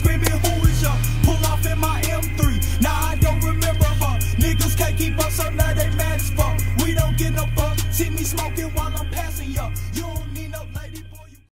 screaming, who is ya? Pull off in my M3. Now I don't remember her. Niggas can't keep up, so now they mad as fuck. We don't get no fuck. See me smoking.